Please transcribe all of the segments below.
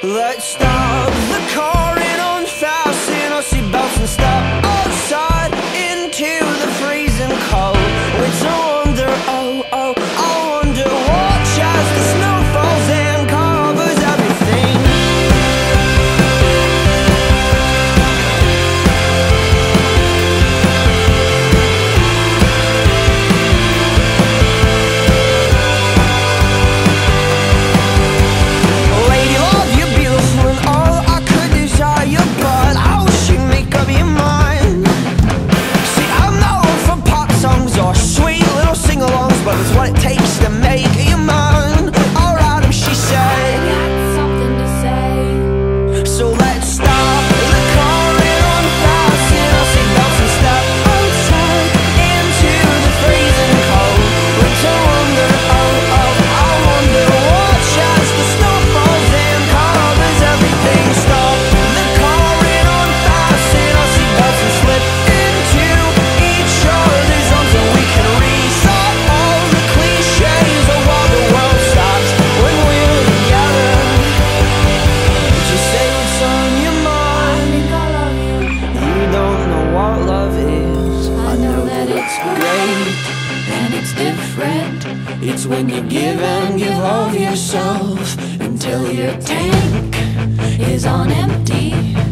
Let's stop the car. It's when you give and give of yourself until your tank is on empty.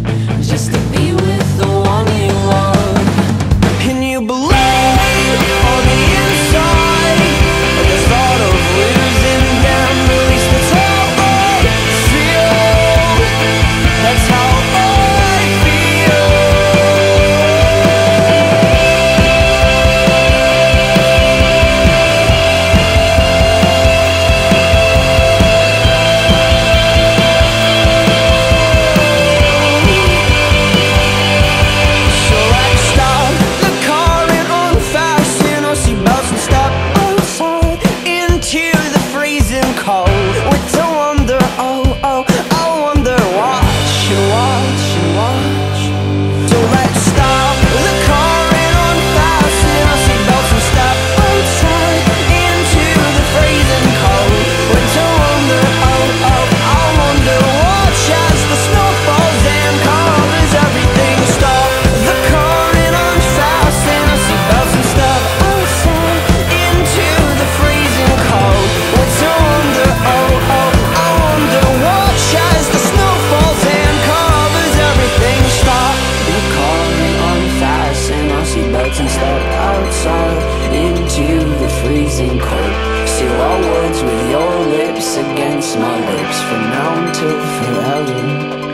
outside into the freezing cold. Seal our words with your lips against my lips from now until forever.